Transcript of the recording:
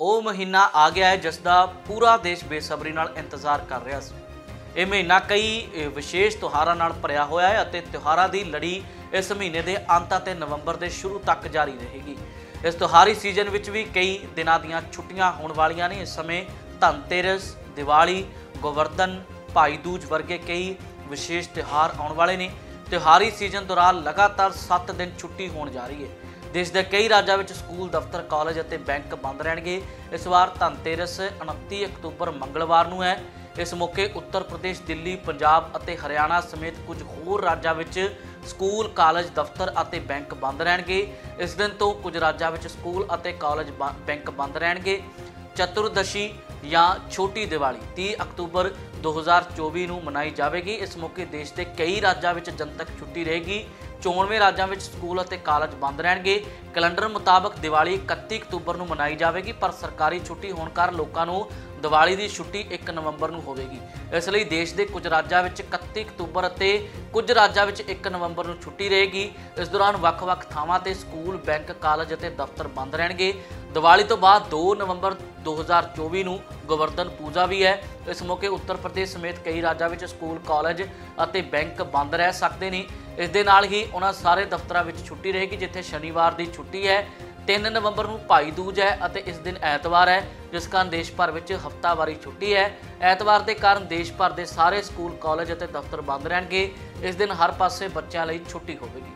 ਉਹ ਮਹੀਨਾ ਆ ਗਿਆ ਹੈ ਜਿਸ ਦਾ ਪੂਰਾ ਦੇਸ਼ ਬੇਸਬਰੀ ਨਾਲ ਇੰਤਜ਼ਾਰ ਕਰ ਰਿਹਾ ਸੀ। ਇਹ ਮਹੀਨਾ ਕਈ ਵਿਸ਼ੇਸ਼ ਤਿਉਹਾਰਾਂ ਨਾਲ ਭਰਿਆ ਹੋਇਆ ਹੈ ਅਤੇ ਤਿਉਹਾਰਾਂ ਦੀ ਲੜੀ ਇਸ ਮਹੀਨੇ ਦੇ ਅੰਤ ਅਤੇ ਨਵੰਬਰ ਦੇ ਸ਼ੁਰੂ ਤੱਕ ਜਾਰੀ ਰਹੇਗੀ। ਇਸ ਤਿਉਹਾਰੀ ਸੀਜ਼ਨ ਵਿੱਚ ਵੀ ਕਈ ਦਿਨਾਂ ਦੀਆਂ ਛੁੱਟੀਆਂ ਹੋਣ ਵਾਲੀਆਂ ਨੇ। ਇਸ ਸਮੇਂ ਧਨਤੇਰਸ, ਦੀਵਾਲੀ, ਗੋਵਰਧਨ ਭਾਈ ਦੂਜ ਵਰਗੇ ਕਈ ਵਿਸ਼ੇਸ਼ ਤਿਉਹਾਰ ਆਉਣ ਵਾਲੇ ਨੇ। ਤਿਉਹਾਰੀ ਸੀਜ਼ਨ ਦੌਰਾਨ ਲਗਾਤਾਰ 7 ਦਿਨ ਛੁੱਟੀ ਹੋਣ ਜਾ ਰਹੀ ਹੈ। ਦੇਸ਼ ਦੇ ਕਈ ਰਾਜਾਂ ਵਿੱਚ ਸਕੂਲ, ਦਫ਼ਤਰ, ਕਾਲਜ ਅਤੇ ਬੈਂਕ ਬੰਦ ਰਹਿਣਗੇ। ਇਸ ਵਾਰ ਧਨਤੇਰਸ 29 ਅਕਤੂਬਰ ਮੰਗਲਵਾਰ ਨੂੰ ਹੈ। ਇਸ ਮੌਕੇ ਉੱਤਰ ਪ੍ਰਦੇਸ਼, ਦਿੱਲੀ, ਪੰਜਾਬ ਅਤੇ ਹਰਿਆਣਾ ਸਮੇਤ ਕੁਝ ਹੋਰ ਰਾਜਾਂ ਵਿੱਚ ਸਕੂਲ, ਕਾਲਜ, ਦਫ਼ਤਰ ਅਤੇ ਬੈਂਕ ਬੰਦ ਰਹਿਣਗੇ। ਇਸ ਦਿਨ ਤੋਂ ਕੁਝ ਰਾਜਾਂ ਵਿੱਚ ਸਕੂਲ ਅਤੇ ਕਾਲਜ ਬ- ਬੈਂਕ ਬੰਦ ਰਹਿਣਗੇ। ਚਤੁਰਦਸ਼ੀ ਜਾਂ ਛੋਟੀ ਦੀਵਾਲੀ 30 ਅਕਤੂਬਰ 2024 ਨੂੰ ਮਨਾਈ ਜਾਵੇਗੀ। ਇਸ ਮੌਕੇ ਦੇਸ਼ ਦੇ ਕਈ ਰਾਜਾਂ ਵਿੱਚ ਜਨਤਕ ਛੁੱਟੀ ਰਹੇਗੀ। 94 ਰਾਜਾਂ ਵਿੱਚ ਸਕੂਲ ਅਤੇ ਕਾਲਜ ਬੰਦ ਰਹਿਣਗੇ। ਕੈਲੰਡਰ ਮੁਤਾਬਕ ਦੀਵਾਲੀ 31 ਅਕਤੂਬਰ ਨੂੰ ਮਨਾਈ ਜਾਵੇਗੀ, ਪਰ ਸਰਕਾਰੀ ਛੁੱਟੀ ਹੋਣ ਕਾਰਨ ਲੋਕਾਂ ਨੂੰ ਦੀਵਾਲੀ ਦੀ ਛੁੱਟੀ 1 ਨਵੰਬਰ ਨੂੰ ਹੋਵੇਗੀ। ਇਸ ਲਈ ਦੇਸ਼ ਦੇ ਕੁਝ ਰਾਜਾਂ ਵਿੱਚ 31 ਅਕਤੂਬਰ ਅਤੇ ਕੁਝ ਰਾਜਾਂ ਵਿੱਚ 1 ਨਵੰਬਰ ਨੂੰ ਛੁੱਟੀ ਰਹੇਗੀ। ਇਸ ਦੌਰਾਨ ਵੱਖ-ਵੱਖ ਥਾਵਾਂ ਤੇ ਸਕੂਲ, ਬੈਂਕ, ਕਾਲਜ ਅਤੇ ਦਫ਼ਤਰ ਬੰਦ ਰਹਿਣਗੇ। ਦੀਵਾਲੀ ਤੋਂ ਬਾਅਦ 2 ਨਵੰਬਰ 2024 ਨੂੰ ਗੋਵਰਧਨ ਪੂਜਾ ਵੀ ਹੈ। ਇਸ ਮੌਕੇ ਉੱਤਰ ਪ੍ਰਦੇਸ਼ ਸਮੇਤ ਕਈ ਰਾਜਾਂ ਵਿੱਚ ਸਕੂਲ, ਕਾਲਜ ਅਤੇ ਬੈਂਕ ਬੰਦ ਰਹਿ ਸਕਦੇ ਨੇ। ਇਸ ਦੇ ਨਾਲ ਹੀ ਉਹਨਾਂ ਸਾਰੇ ਦਫ਼ਤਰਾਂ ਵਿੱਚ ਛੁੱਟੀ ਰਹੇਗੀ, ਜਿੱਥੇ ਸ਼ਨੀਵਾਰ ਦੀ ਛੁੱਟੀ ਹੈ। 3 ਨਵੰਬਰ ਨੂੰ ਭਾਈ ਦੂਜ ਹੈ ਅਤੇ ਇਸ ਦਿਨ ਐਤਵਾਰ ਹੈ, ਜਿਸ ਕਾਰਨ ਦੇਸ਼ ਭਰ ਵਿੱਚ ਹਫ਼ਤਾਵਾਰੀ ਛੁੱਟੀ ਹੈ। ਐਤਵਾਰ ਦੇ ਕਾਰਨ ਦੇਸ਼ ਭਰ ਦੇ ਸਾਰੇ ਸਕੂਲ, ਕਾਲਜ ਅਤੇ ਦਫ਼ਤਰ ਬੰਦ ਰਹਿਣਗੇ। ਇਸ ਦਿਨ ਹਰ ਪਾਸੇ ਬੱਚਿਆਂ ਲਈ ਛੁੱਟੀ ਹੋਵੇਗੀ।